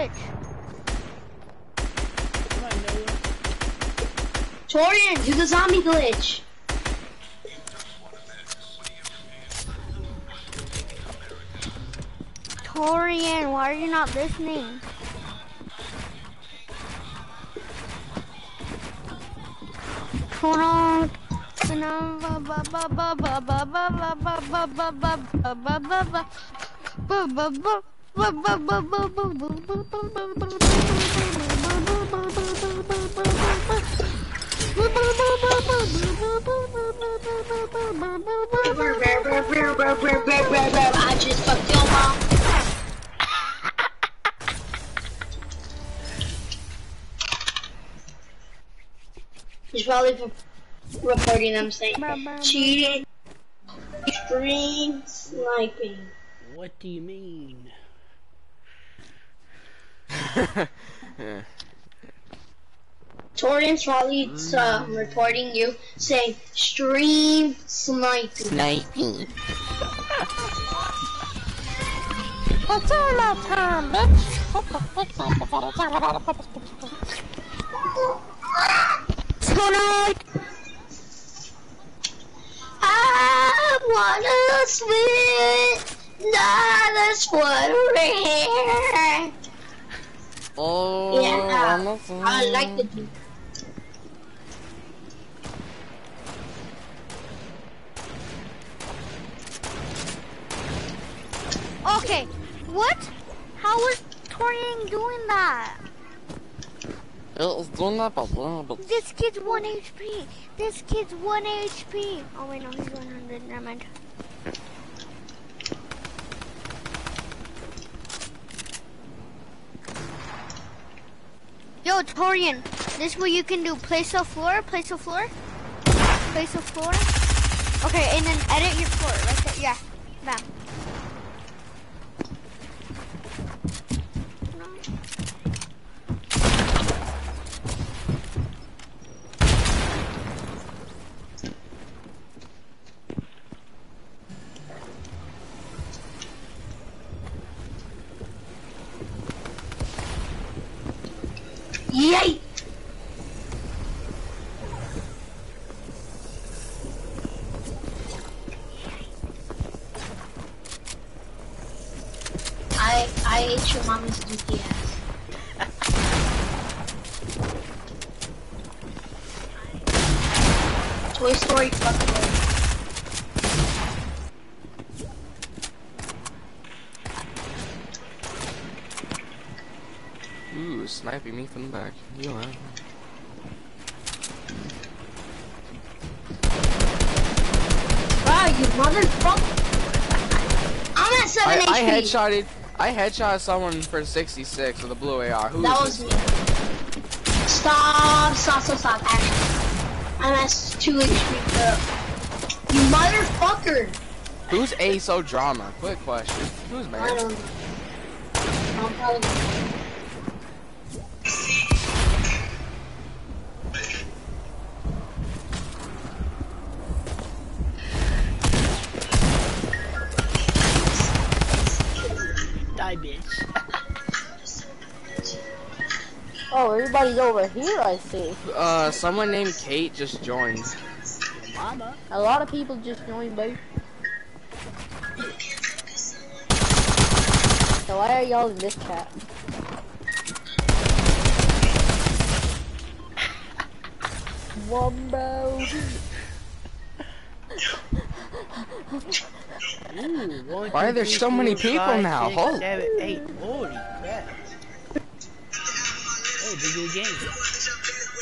on, Torian, do the zombie glitch. Torian, why are you not listening? On. I just fucked your mom. He's probably reporting them saying cheating, stream sniping. What do you mean? Torian's probably uh, reporting you saying stream sniping. Sniping. What's all that time, bitch? Tonight. I wanna spit another sweater. Oh, Yeah, wonderful. I like the beat. Okay, what? How was Torian doing that? It was doing that, but but This kid's 1 HP. This kid's 1 HP. Oh wait, no, he's 100. Never mind. Yo, Torian, this is what you can do. Place a floor, place a floor, place a floor. Okay, and then edit your floor right there. Yeah, bam. Yay! I I ate your mommy's dookie ass. Toy Story fuckboy. ooh, sniping me from the back. You know. Wow, you motherfucker! I'm at 7 I, HP. I headshotted. I headshot someone for 66 with a blue AR. Who That was me. Stop, stop, stop, stop. I'm at 2 HP, bro. You motherfucker! Who's A so drama? Quick question. Who's I man? don't know. I'm probably... Oh, everybody's over here, I see. Uh, someone named Kate just joined. Mama. A lot of people just joined, babe. So why are y'all in this chat? Wombo. Ooh, one, Why two, are there three, so many people five, now? six, Holy- seven, eight. Holy crap. Hey, big good game.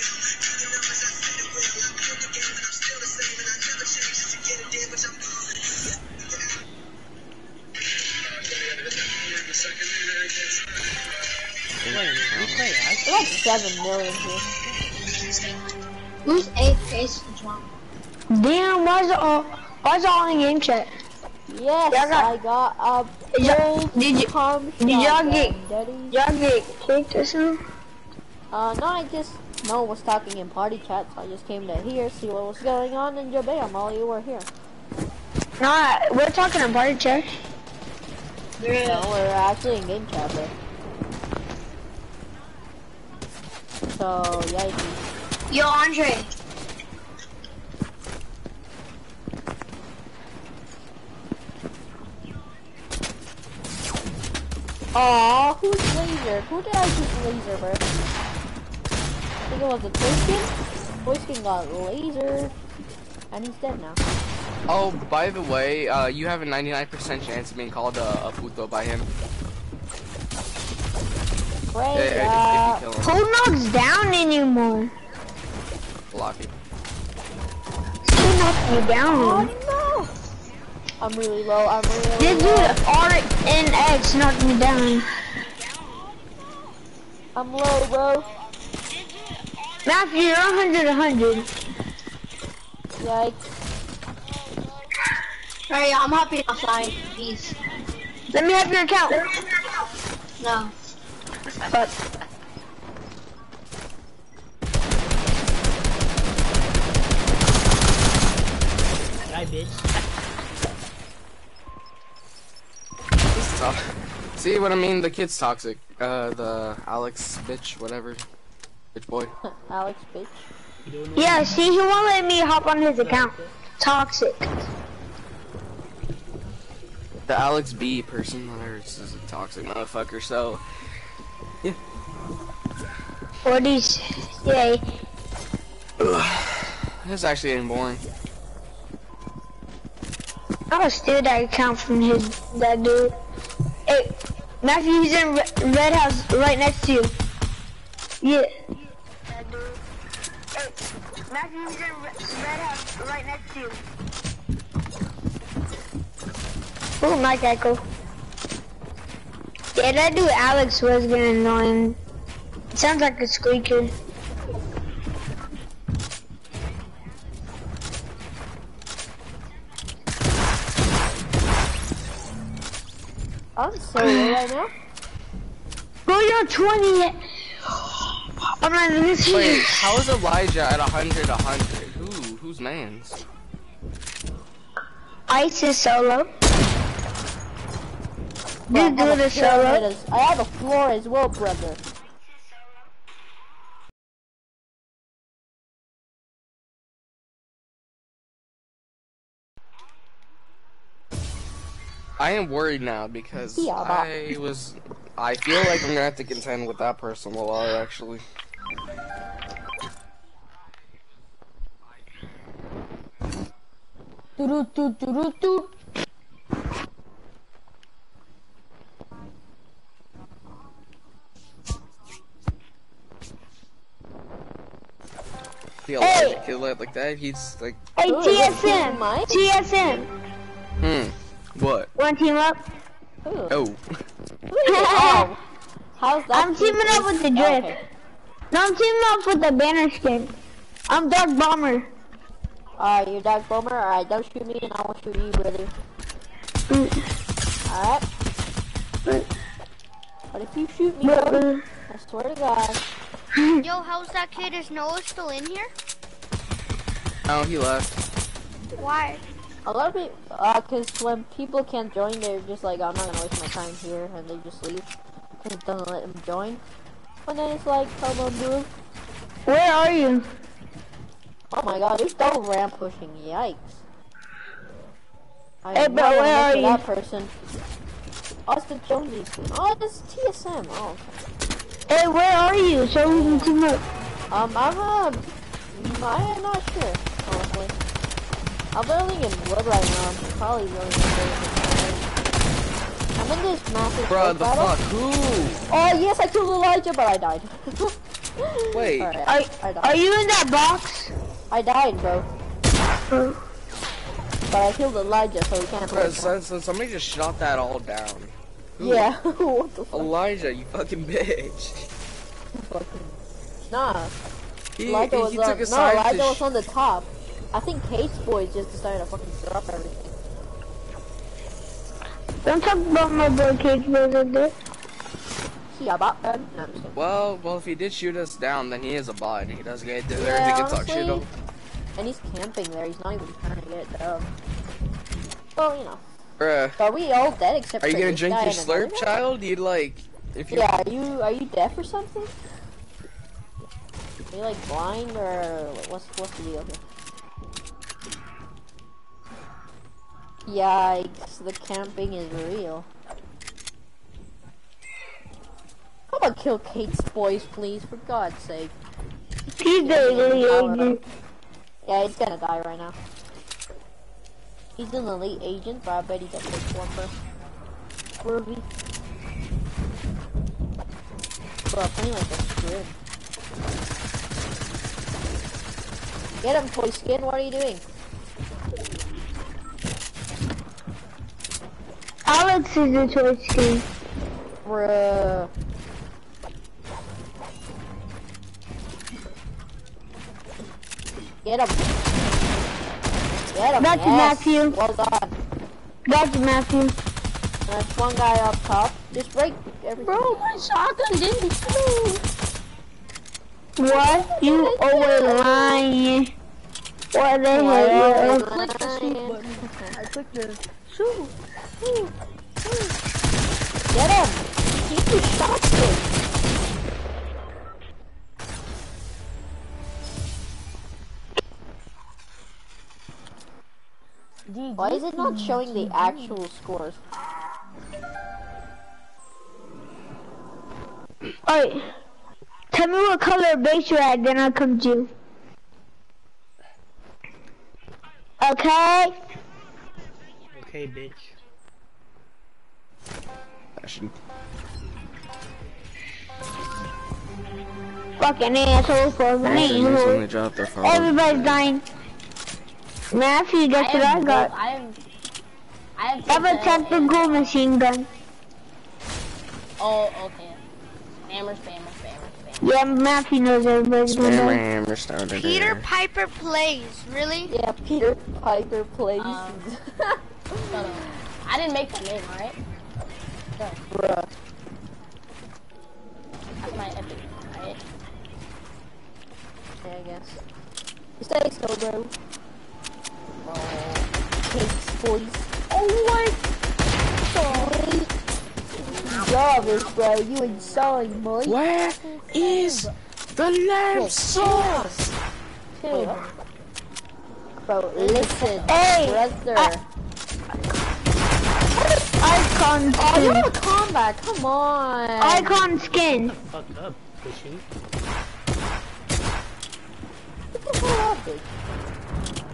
Wait we play us? Like seven million here. Who's 8th face drama? Damn, why's it all, why's it all in game chat? Yes, Y'all got- I got a Did y'all- did you- pump did y'all shotgun, get- Daddy. Y'all get kicked or something? Uh, no, I just no one was talking in party chat, so I just came to here, see what was going on, and bam, all you were here. Nah, we're talking in party chat. No, we're actually in game chat, bro. so yikes. Yo, Andre. Aw, who's laser? Who did I just laser, bro? I think it was the Toyskin? Toyskin got laser. And he's dead now. Oh, by the way, uh, you have a 99% chance of being called a, a puto by him. Great, Yeah, yeah, uh, if, if you kill him, Who knocks down anymore? block it. Who knocks me Oh down? no! I'm really low, I'm really This low. dude RNX knocked me down. I'm low, bro. Matthew, you're 100 100. Yikes. Alright, I'm hopping outside. Peace. Let me have your account. No. But Die, bitch. This is tough. See what I mean? The kid's toxic. Uh, the Alex bitch, whatever. Bitch boy. Alex, bitch. Yeah, see, he won't let me hop on his account. Toxic. The Alex B person, whatever, is is a toxic motherfucker, so. Yeah. What is? Yeah. This actually ain't boring. I will steal that account from his that dude. Hey, Matthew, he's in Red House right next to you. Yeah. That dude. Hey, Matthew, in Red House right next to you. Oh, Mike Echo. Yeah, that dude Alex was getting annoying. Sounds like a squeaker. I'm so low right now. Bro, you're 20. I'm not listening. Wait, how is Elijah at 100 100? Who? Who's man's? Ice is solo. Bro, I This have dude a is solo. as- I have a floor as well, brother. I am worried now because Yeah, I was. I feel like I'm gonna have to contend with that person a lot, actually. Doo. See Elijah kill it like that? He's like, Hey, Ooh, is it TSM. Mike? TSM. hmm, what? One team up? Who? Oh, Oh. How's that? I'm teaming up with the drift. Okay. No, I'm teaming up with the banner skin. I'm Dark Bomber. Alright, you're Dark Bomber. Alright, don't shoot me and I won't shoot you, brother. Mm, Alright. mm, But if you shoot me, mm. I swear to God. Yo, how's that kid? Is Noah still in here? no, he left. Why? A lot of people, uh, cause when people can't join, they're just like, I'm not gonna waste my time here, and they just leave. Cause it doesn't let them join. And then it's like, come on. Where are you? Oh my god, there's double ramp pushing, yikes. I Hey, am bro, not gonna where are you? that person. Oh, it's the Jonesy's. Oh, this is TSM. Oh, okay. Hey, where are you? So we can team up. Um, I'm, uh, I'm not sure, honestly. I'm building in wood right now. I'm probably wood. I'm in this massive Bruh, the battle. fuck? Who? Oh, yes, I killed Elijah, but I died. Wait. Alright, Are, I died. are you in that box? I died, bro. But I killed Elijah, so we can't play. Bruh, son, son, somebody just shot that all down. Who? Yeah, what the fuck? Elijah, you fucking bitch. Nah, He, Elijah he was took on, a no, side Elijah to was on the top. I think Kate's boys just decided to fucking drop everything. Don't talk about my boy Cage Brother. See about that? No, I'm just kidding. Well, well, if he did shoot us down, then he is a bot, and he does get deserve Yeah, to get talk shit on. And he's camping there. He's not even trying to get it. Well, you know. Bruh, Are we all dead except are you for gonna drink your slurp, child? You like, if you Yeah, are you are you deaf or something? Are you like blind or what's what's the deal here? Yikes, the camping is real. How about kill Kate's boys, please, for God's sake. He's the agent. Yeah, he's gonna die right now. He's an elite agent, but I bet he got picked one first. Groovy. Bro, playing like that's good. Get him, toy skin, what are you doing? Alex is the choice skin. Bruh. Get him. Get him. That's yes. Matthew. Well done. That's Matthew. There's one guy up top. Just break everything. Bro, my shotgun didn't explode. What? You always lying. What the Why hell? are you- you clicked the shoot button. I clicked the shoot. shoot, shoot. Get him. Keep your shots in. Why is it not showing the actual scores? Alright. Tell me what color base you're at, then I'll come to you. Okay? Okay, bitch. Fashion. Fucking asshole for Fashion me. they drop their phone. Everybody's dying. Matthew, guess what I got? I have. I have. I have a taken tactical machine gun. Oh, okay. Hammer spammer, spammer, spammer. Yeah, Matthew knows everybody's gonna die. Spammer started Peter. Piper plays. Really? Yeah, Peter Piper plays. Um, Shut. I didn't make that name, alright? Bruh. That's my epic, alright? Yeah, I guess. Stay so, bro. Oh, Kate's boys. Oh my! Sorry. Jarvis, bro, you insane, boy. Where is the lamb sauce? Chill. Oh. Bro, listen, Hey, brother. Icon oh, you skin. want a combat? Come on. Icon skin. Fuck up, pushy. The hell up, bitch.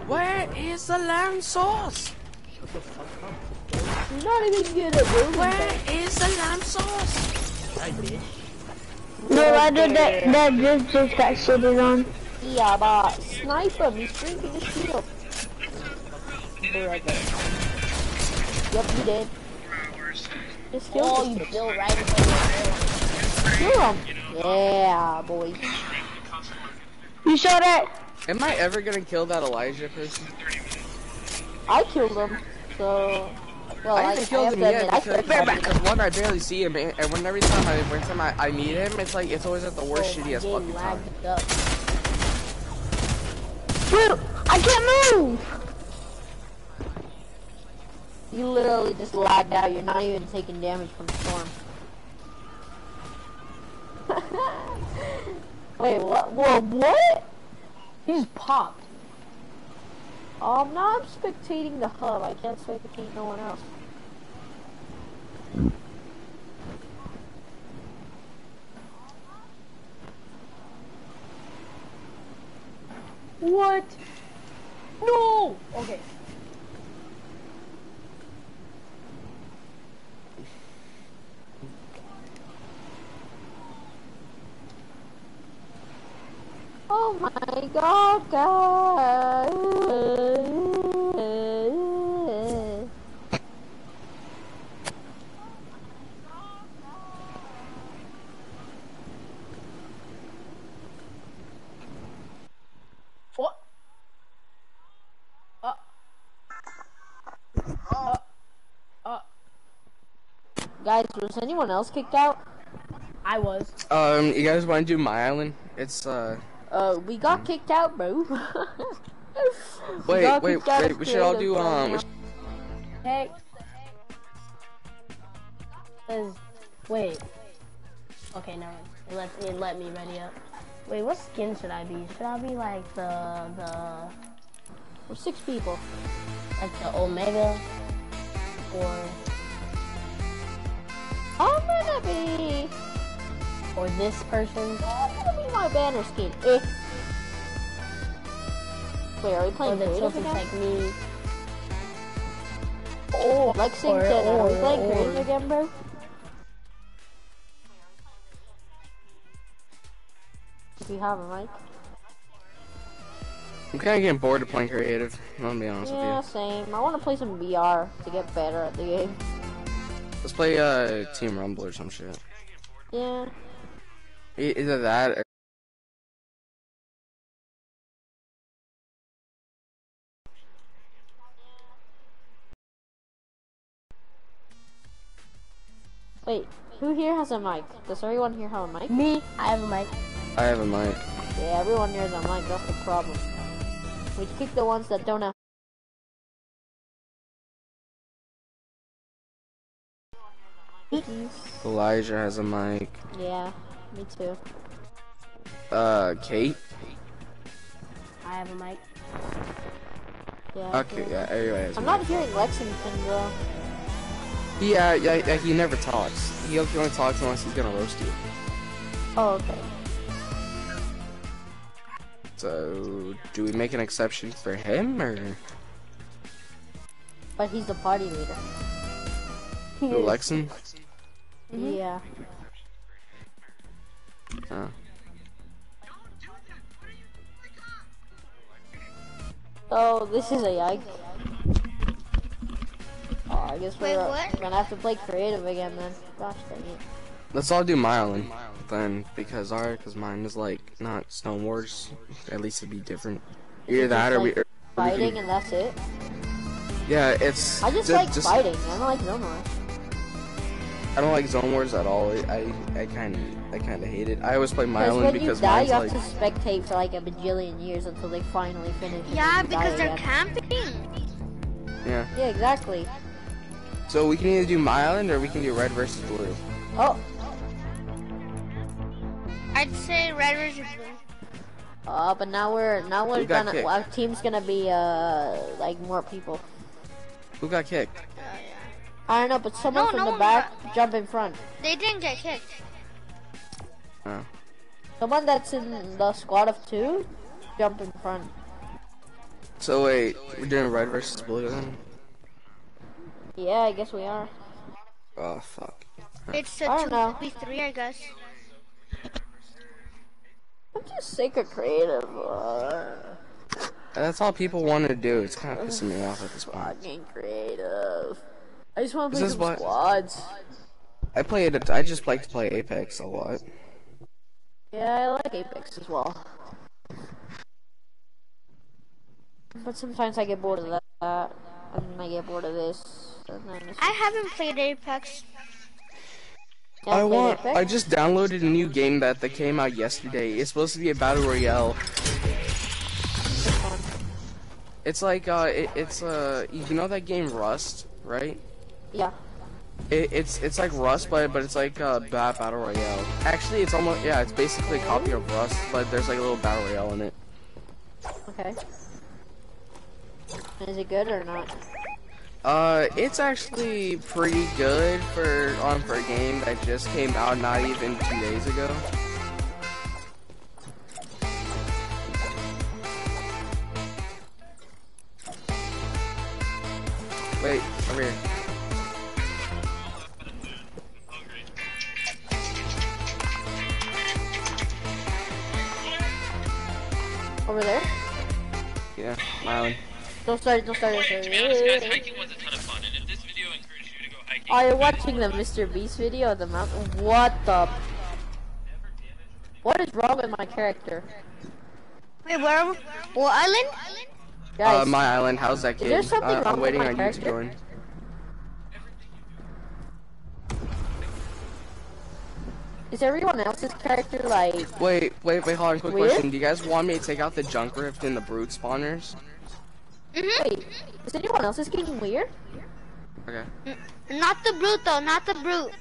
Where is the lamb sauce? Shut the fuck up. You're not even good at moving. Where is the lamb sauce? Right, bitch. No, I did that. That just just got shitted on. Yeah, but snipe him. He's drinking the shield. Brother. Yep, you did. Just kill Oh, him. you built right in front Kill him. Yeah, boy. You saw that? Am I ever gonna kill that Elijah person? I killed him. So, well, I I, haven't I killed have him yet I because, one, I barely see him, and when every time I, every time I, I meet him, it's like it's always at the oh, worst of shitty ass the fucking time. up. Dude, I can't move. You literally just lagged out. You're not even taking damage from storm. Wait, what? Whoa, what? He's popped. Um, now I'm not spectating the hub. I can't spectate no one else. What? No! Okay. Oh my god, guys! What? Uh. Uh. Uh. Guys, was anyone else kicked out? I was. Um, you guys want to do my island? It's uh, Uh, we got kicked out, bro. We wait, wait, wait. We should all do um. Hey. Wait. Okay, never mind. It let, it let me ready up. Wait, what skin should I be? Should I be like the the? We're six people. Like the Omega, or I'm gonna be, or this person. I'm gonna be my banner skin. Eh. Wait, are we Or playing the creative tilted again? technique. Oh, Lexington, are we or- playing or- creative again, bro? If you have a mic. I'm kind of getting bored of playing creative. I'm gonna be honest Yeah, with same. I want to play some VR to get better at the game. Let's play uh Team Rumble or some shit. Yeah. Either that or Wait, who here has a mic? Does everyone here have a mic? Me, I have a mic. I have a mic. Yeah, everyone here has a mic. That's the problem. We kick the ones that don't have. Elijah has a mic. Yeah, me too. Uh, Kate. I have a mic. Yeah. Okay, yeah, everybody has a I'm not hearing Lexington though. Yeah, yeah, yeah, he never talks. He only talks unless he's gonna roast you. Oh, okay. So, do we make an exception for him or But he's the party leader. Who, is. Lexon? Yeah. Oh. Oh, this is a yike. Oh, I guess Wait, we're, what? we're gonna have to play creative again then. Gosh dang it. Let's all do my island then, because our, because mine is like not Zone Wars. At least it'd be different. Either it that just or we. like or we Fighting can- and that's it. yeah, it's. I just ju- like fighting. I don't like Zone Wars. I don't like Zone Wars at all. I, I kind of, I kind of hate it. I always play my Because island when you die, you have like. to spectate for like a bajillion years until they finally finish. Yeah, then you die because they're again. camping. Yeah. Yeah, exactly. So we can either do my island or we can do red versus blue. Oh, I'd say red versus blue. uh, but now we're now we're Who gonna our team's gonna be uh like more people. Who got kicked? I don't know, but someone No, from no the one back jump in front. They didn't get kicked. Oh. Someone that's in the squad of two jump in front. So wait, we're doing red versus blue then? Yeah, I guess we are. Oh fuck. It's a I don't know. 2v3, I guess. I'm just sick of creative. Uh, That's all people want to do. It's kind of pissing me off at this point. fucking creative. I just want to play is some what- squads. I play it. I just like to play Apex a lot. Yeah, I like Apex as well. But sometimes I get bored of that, and then I get bored of this, and then I haven't played Apex. Yeah, I want. Apex. I just downloaded a new game that that came out yesterday. It's supposed to be a battle royale. It's like uh, it, it's uh, you know that game Rust, right? Yeah. It, it's it's like Rust, but but it's like uh, bat battle royale. Actually, it's almost yeah, it's basically a copy of Rust, but there's like a little battle royale in it. Okay. Is it good or not? Uh, it's actually pretty good for on for a game that just came out not even two days ago. Don't start it, don't start it. Don't To be honest, guys, hiking was a ton of fun, and if this video encouraged you to go hiking, Are you watching the Mr. Beast video of the mountain? What the? What is wrong with my character? Wait, where? What island? Guys, Uh, my island. How's that kid? there something uh, wrong I'm with waiting my on you to character? join. is everyone else's character like? Wait, wait, wait. Hold on. Quick Weird? question. Do you guys want me to take out the junk rift and the brute spawners? Wait, is anyone else else's getting weird? Okay. Not the brute though, not the brute.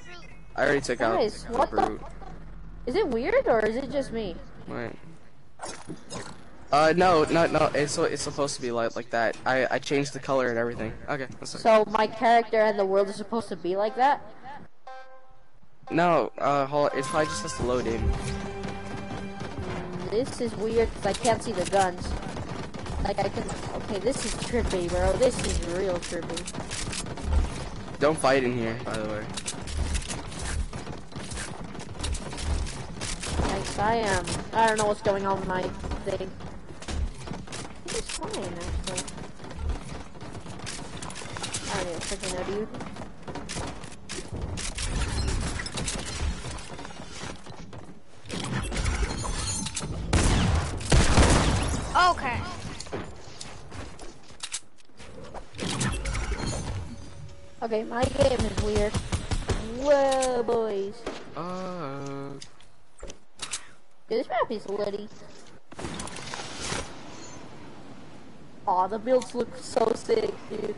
I already took out Guys, the what the- brute. Is it weird or is it just me? Wait. Uh, no, no, no. It's it's supposed to be like like that. I I changed the color and everything. Okay, that's So my character and the world is supposed to be like that? No, uh, hold. on, It probably just has to load in. This is weird because I can't see the guns. Like I can. Okay, this is trippy, bro. This is real trippy. Don't fight in here, by the way. Like I am. I don't know what's going on with my thing. It's fine actually. I don't even freaking know, dude. Okay. Okay, my game is weird. Whoa, boys. Uh, Dude, this map is litty. Aw, the builds look so sick, dude.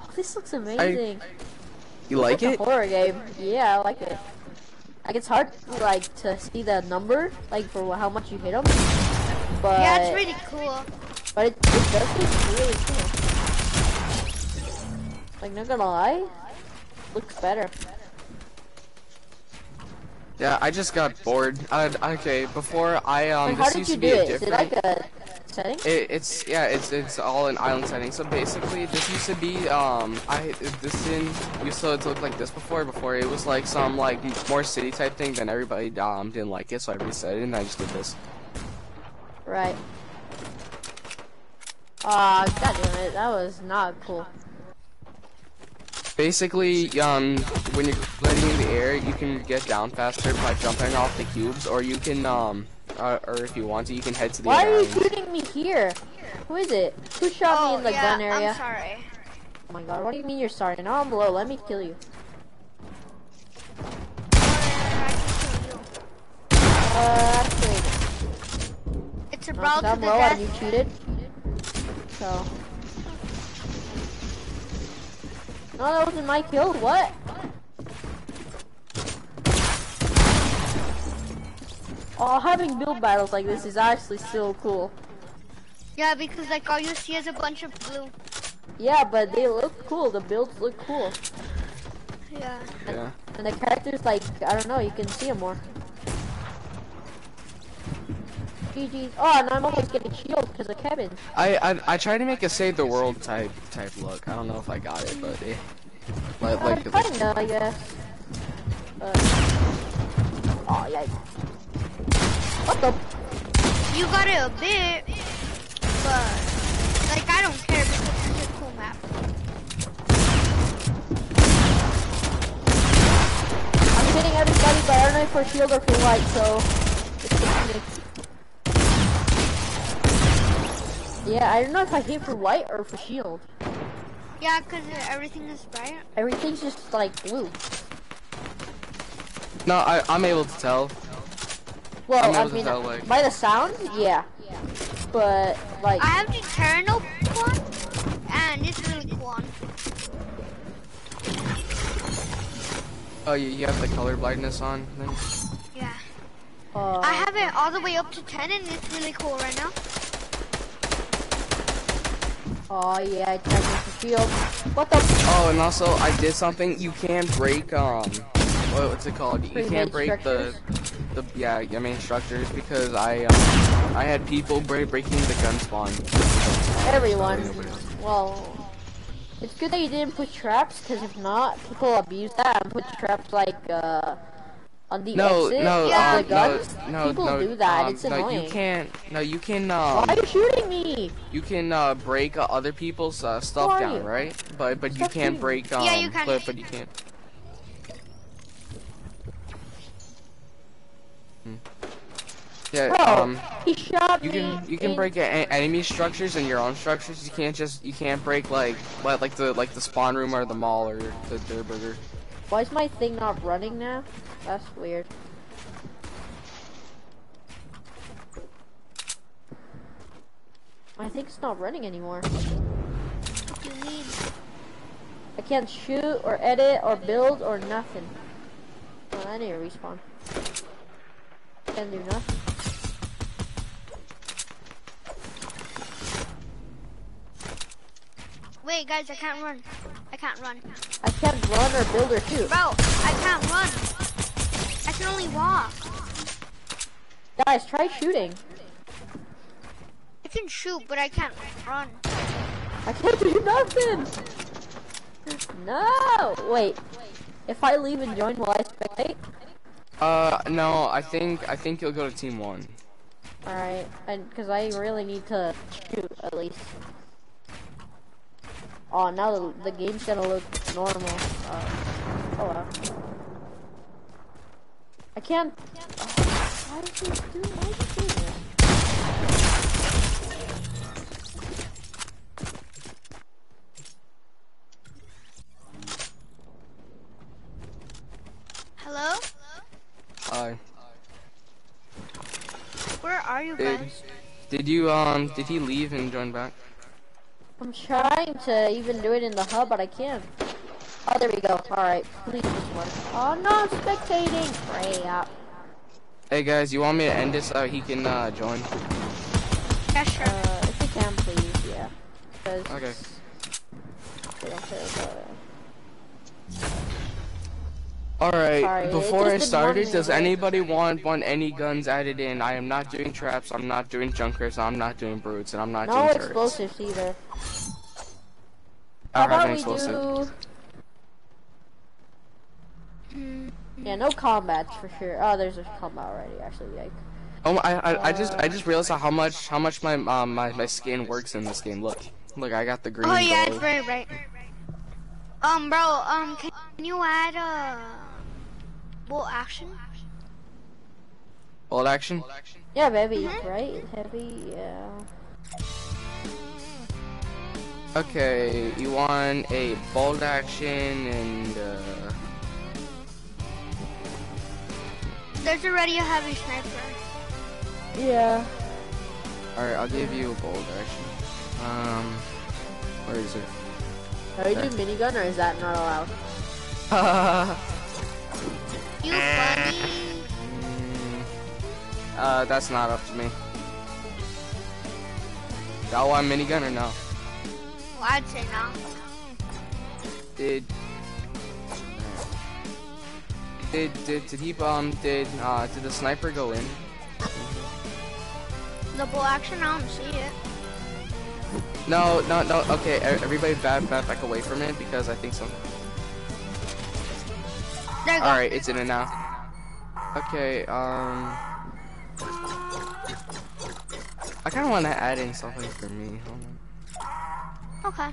Oh, this looks amazing. you like it's it? a horror game. Yeah, I like it. Like, it's hard, like, to see the number, like, for how much you hit them. But, Yeah, it's really cool. but it, it does look really cool. Like, not gonna lie, looks better. Yeah, I just got bored. Uh, okay, before I um, Like, this used to be a it? It different. like a setting? It, it's yeah, it's it's all in island setting. So basically, this used to be um, I this didn't used to look like this before. Before it was like some like more city type thing. Then everybody um didn't like it, so I reset it and I just did this. Right. Ah, god damn it, that was not cool. Basically, um, when you're gliding in the air, you can get down faster by jumping off the cubes, or you can um, uh, or if you want to, you can head to the Why are you island. shooting me here? Who is it? Who shot me Oh, in the yeah, gun area? I'm sorry. Oh my god, what do you mean you're sorry? Now I'm below, let me kill you. Uh, actually, It's no, 'cause about to I'm the low and death. you cheated. So. No, that wasn't my kill, what? Oh, having build battles like this is actually still cool. Yeah, because like all you see is a bunch of blue. Yeah, but they look cool. The builds look cool. Yeah. Yeah. And the characters, like, I don't know, you can see them more. GG's. Oh, and I'm almost getting shield because of Kevin. I, I I tried to make a save the world type type look. I don't know if I got it, but eh. Like Uh, like, like kinda, I guess. But... Oh, yikes. What the? You got it a bit, but like I don't care because it's a cool map. I'm hitting everybody, but I don't know if for shield or for white, so... It's a mix. Yeah, I don't know if I hit for white or for shield. Yeah, because everything is bright. Everything's just like blue. no, I I'm able to tell. Well, I'm I able to mean, tell, like- by the sound, yeah. But, like... I have the Eternal one, and it's really cool one. Oh, you, you have the color blindness on. Then? Yeah. Uh, I have it all the way up to 10, and it's really cool right now. Oh yeah, I tried for shield. What the? Oh, and also I did something. You can't break um, what, what's it called? You can't break the, the yeah, I mean structures because I um, I had people break breaking the gun spawn. Everyone. Well, it's good that you didn't put traps, because if not, people abuse that and put traps like uh on the No, exit no, Yeah. the guns. no, no, people no. do that. um, it's no, annoying. you can't. No, you can. Why Um, are you shooting me? you can uh, break uh, other people's uh, stuff down, you? right? But but you can't shooting. break um, Yeah, you can. But, but you can't. Hmm. Yeah. Bro, Um. he shot You me. can you can in- break a- enemy structures and your own structures. You can't just you can't break like what like the like the spawn room or the mall or the Durrr Burger. Why is my thing not running now? That's weird. I think it's not running anymore. What do you need? I can't shoot or edit or build or nothing. Oh, I need to respawn. Can't do nothing. Wait, guys, I can't run. I can't run. I can't run or build or shoot. Bro, I can't run. I can only walk. Guys, try shooting. I can shoot, but I can't run. I can't do nothing. No. Wait. If I leave and join, will I spectate? Uh, no, I think I think you'll go to team one. All right, and because I really need to shoot at least. Oh, now the, the game's gonna look normal. Uh, oh wow. I can't. Oh, why is he doing? Why is he doing this? Hello? Hi. Where are you Did, did you um did he leave and join back? I'm trying to even do it in the hub, but I can't. Oh, there we go. All right, please just work. Oh no, I'm spectating. Crap. Hey guys, you want me to end this so he can uh, join? Yeah, sure. Uh, if you can, please, yeah. 'Cause Okay. Alright, Sorry, before I didn't started, want does anybody want want any guns added in? I am not doing traps, I'm not doing junkers, I'm not doing brutes, and I'm not No doing turrets. explosives either. I How don't have about any we explosive. do? Yeah, no combats for sure. Oh, there's a combat already. Actually, like. Oh, I, I, I just I just realized how much how much my um my, my skin works in this game. Look, look, I got the green. Oh yeah, it's gold. very bright. Um, bro, um, can you add a bolt action? Bolt action. Yeah, baby, Mm-hmm. right? Heavy, yeah. Okay, you want a bolt action and uh, There's already a heavy sniper. Yeah. all right, I'll give you a bolt action. Um, where is it? Are you do minigun or is that not allowed? You funny. Mm, uh, that's not up to me. Y'all want minigun or no? Well, I'd say no. Did did did did he um did uh did the sniper go in? The bolt action, I don't see it. No, no, no. Okay, everybody back back back away from it because I think so. There you go. All right, it's in it now. Okay, um, I kind of want to add in something for me. Hold on. Okay.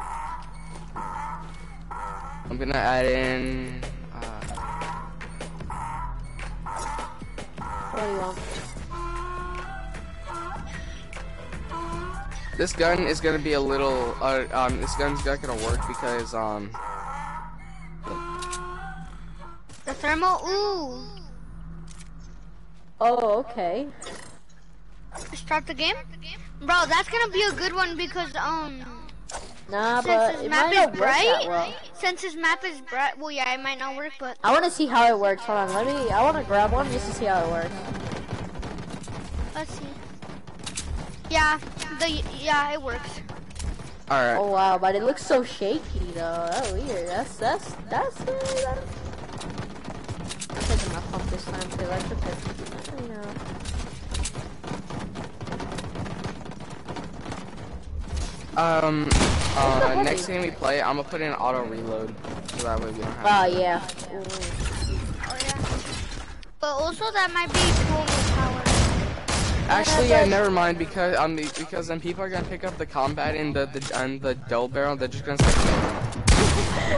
I'm gonna add in. Uh, What do you want? this gun is gonna be a little. Uh, um, this gun's not gonna work because um. Thermal, ooh. Oh, okay. Start the game? Bro, that's gonna be a good one because, um, Nah, since but this it map might is not work that bright, well. since this map is bright, well, yeah, it might not work, but I want to see how it works. Hold on, let me. I want to grab one just to see how it works. let's see. Yeah, the, yeah, it works. All right. Oh wow, but it looks so shaky though. That's weird. That's that's that's. Uh, that... I'm taking my pump this time because I took it. You know. Um, uh, next heavy? time we play, I'm gonna put in auto reload so that way we don't have. Oh yeah. Oh, yeah. But also, that might be too overpowered. Actually, Yeah, yeah, never mind because um because then people are gonna pick up the combat in the the and the double barrel. They're just gonna start.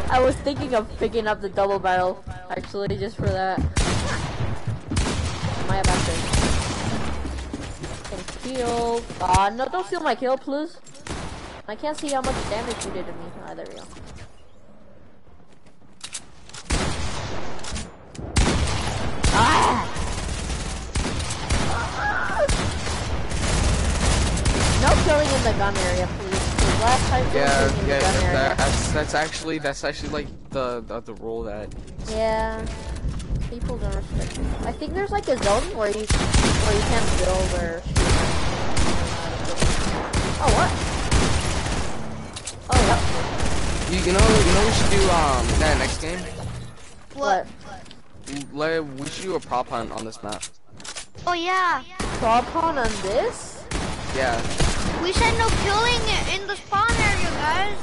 I was thinking of picking up the double barrel actually just for that. My bad thing. Can kill. Ah, no, don't steal my kill, please. I can't see how much damage you did to me. Ah, there we go. Ah! No killing in the gun area, please. 'cause Last time Yeah, yeah, the that, that's that's actually that's actually like the the, the rule that. Yeah. People don't respect you. I think there's like a zone where you where you can't build or Oh what? Oh what? You, you know, you know, we should do um that next game. What? Let we should do a prop hunt on this map. Oh yeah. Prop hunt on this? Yeah. We said no killing in the spawn area, guys.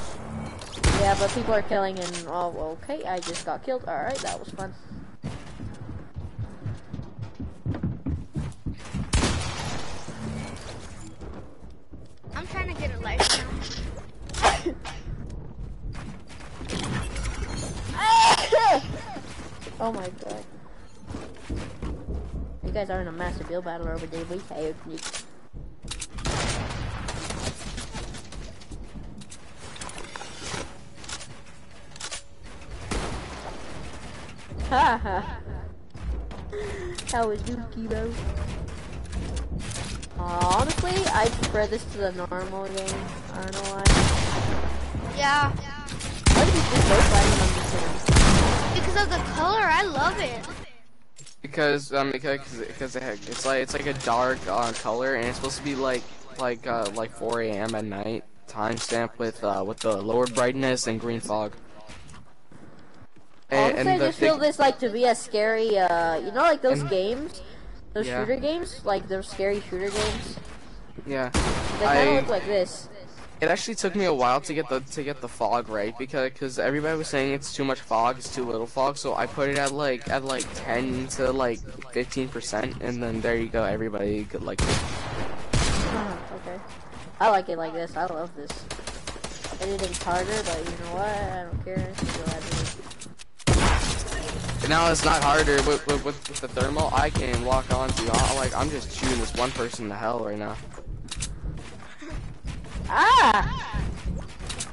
Yeah, but people are killing and oh okay, I just got killed. Alright, that was fun. I'm trying to get a life now. Oh my god. You guys are in a massive build battle over there. We have me. Ha ha. How is Dookie, bro? Uh, honestly, I prefer this to the normal game. I don't know why. Yeah. Why did you just go fighting on this one? Because of the color, I love it. Because um because because it, it's like it's like a dark uh, color and it's supposed to be like like uh like 4 a.m. at night timestamp with uh with the lower brightness and green fog. Honestly, I the just feel this like to be a scary, uh, you know, like those And- games, those Yeah. shooter games, like those scary shooter games. yeah. They kind of look like this. It actually took me a while to get the to get the fog right because cause everybody was saying it's too much fog, it's too little fog, so I put it at like at like 10 to like 15 percent, and then there you go, everybody could like. Uh-huh, okay. I like it like this. I love this. Editing's harder, but you know what? I don't care. Now it's not harder with, with, with, with the thermal. I can walk on to. I, like I'm just shooting this one person to hell right now. Ah!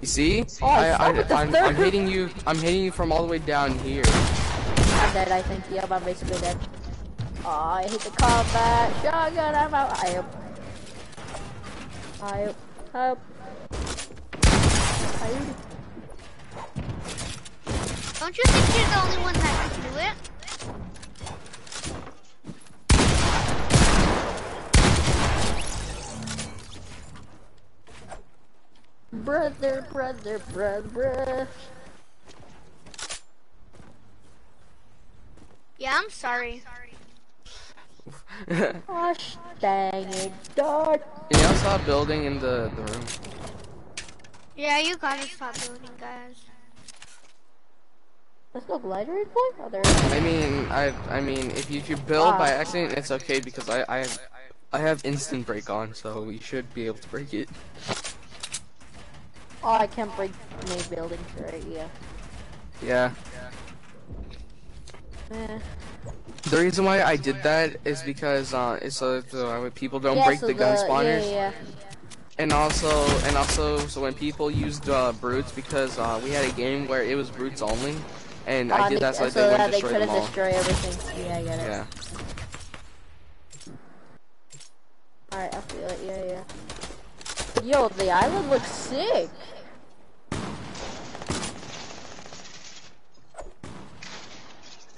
You see? Oh, I I, suck with the I, I'm, I'm hitting you. I'm hitting you from all the way down here. I'm dead. I think. Yep, I'm basically dead. Oh, I hit the combat shotgun. I'm out. I hope. I hope. I hope. I hope. Don't you think you're the only one that can do it? Brother, brother, brother, brother. Yeah, I'm sorry. Gosh dang it, dog. Can y'all stop building in the, the room? Yeah, you gotta stop building, guys. There's no glider in point? Oh, there is. I mean, I I mean, if you, if you build by Ah. accident, it's okay because I I I have instant break on, so you should be able to break it. Oh, I can't break main buildings, right? Yeah. Yeah. Eh. The reason why I did that is because uh, it's so, so uh, people don't yeah, break so the gun spawners. Yeah, yeah. And also, and also, so when people used uh, brutes, because uh, we had a game where it was brutes only, and I Uh, did that so, so that they wouldn't they destroy couldn't destroy everything. Yeah, I get it. Yeah. Alright, I feel it. Yeah, yeah. Yo, the island looks sick.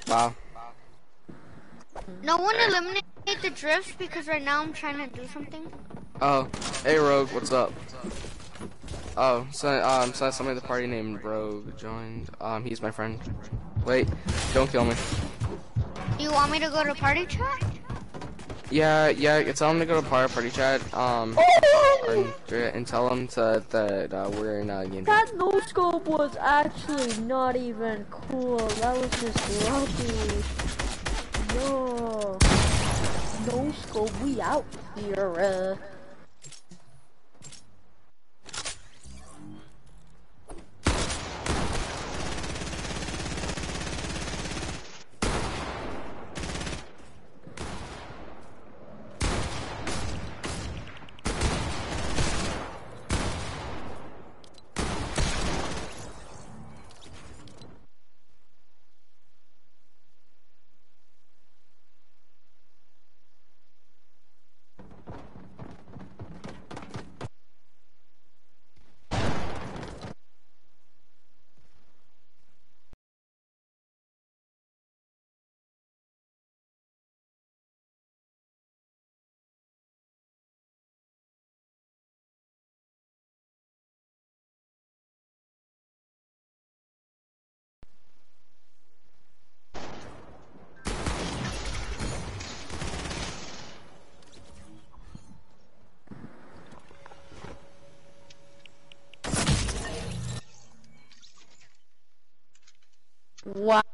Wow. No one eliminate the drifts because right now I'm trying to do something. Oh, hey Rogue, what's up? Oh, so um, so somebody in the party named Rogue joined. Um, he's my friend. Wait, don't kill me. Do you want me to go to party chat? Yeah, yeah. Tell him to go to party party chat. Um, and, and tell him to that uh, we're in uh, game. That no scope was actually not even cool. That was just lucky. Yo. No scope, we out here. Uh. Wow.